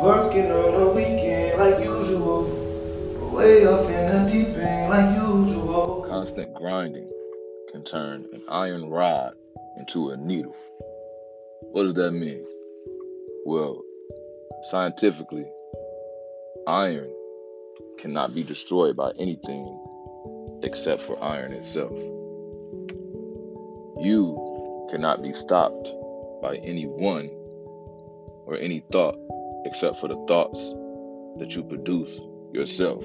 Working on a weekend like usual. Way off in the deep end like usual. Constant grinding can turn an iron rod into a needle. What does that mean? Well, scientifically, iron cannot be destroyed by anything except for iron itself. You cannot be stopped by anyone or any thought except for the thoughts that you produce yourself.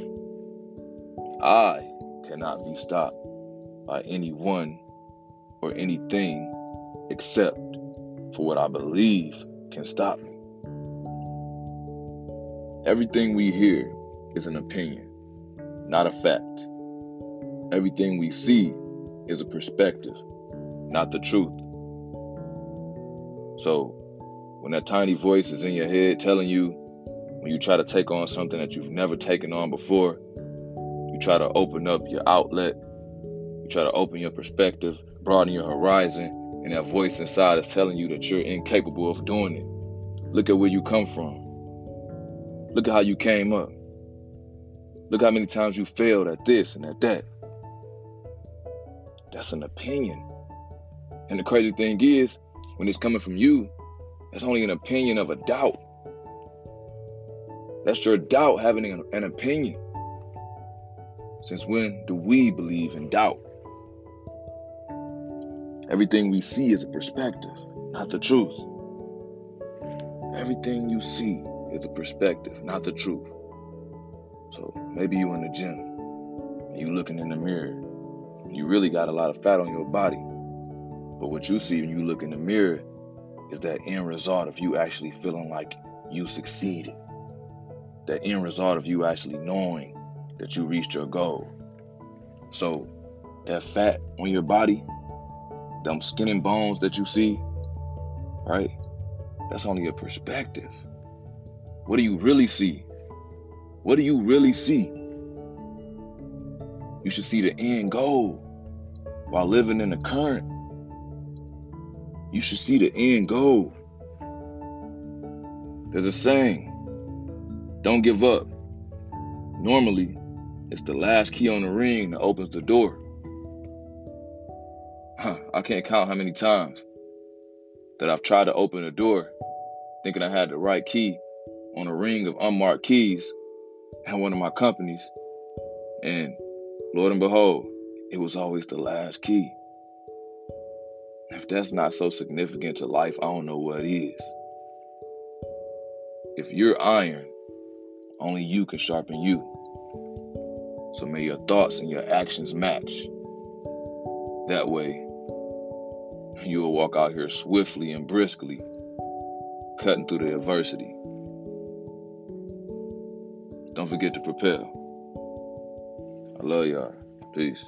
I cannot be stopped by anyone or anything except for what I believe can stop me. Everything we hear is an opinion, not a fact. Everything we see is a perspective, not the truth. So, when that tiny voice is in your head telling you, when you try to take on something that you've never taken on before, you try to open up your outlet, you try to open your perspective, broaden your horizon, and that voice inside is telling you that you're incapable of doing it. Look at where you come from. Look at how you came up. Look how many times you failed at this and at that. That's an opinion. And the crazy thing is, when it's coming from you, that's only an opinion of a doubt. That's your doubt having an, an opinion. Since when do we believe in doubt? Everything we see is a perspective, not the truth. Everything you see is a perspective, not the truth. So maybe you in the gym and you looking in the mirror. You really got a lot of fat on your body. But what you see when you look in the mirror is that end result of you actually feeling like you succeeded. That end result of you actually knowing that you reached your goal. So that fat on your body, them skin and bones that you see, right? That's only a perspective. What do you really see? What do you really see? You should see the end goal while living in the current. You should see the end goal. There's a saying don't give up. Normally, it's the last key on the ring that opens the door. Huh, I can't count how many times that I've tried to open a door thinking I had the right key on a ring of unmarked keys at one of my companies. And Lord and behold, it was always the last key. If that's not so significant to life, I don't know what is. If you're iron, only you can sharpen you. So may your thoughts and your actions match. That way, you will walk out here swiftly and briskly, cutting through the adversity. Don't forget to prepare. I love y'all. Peace.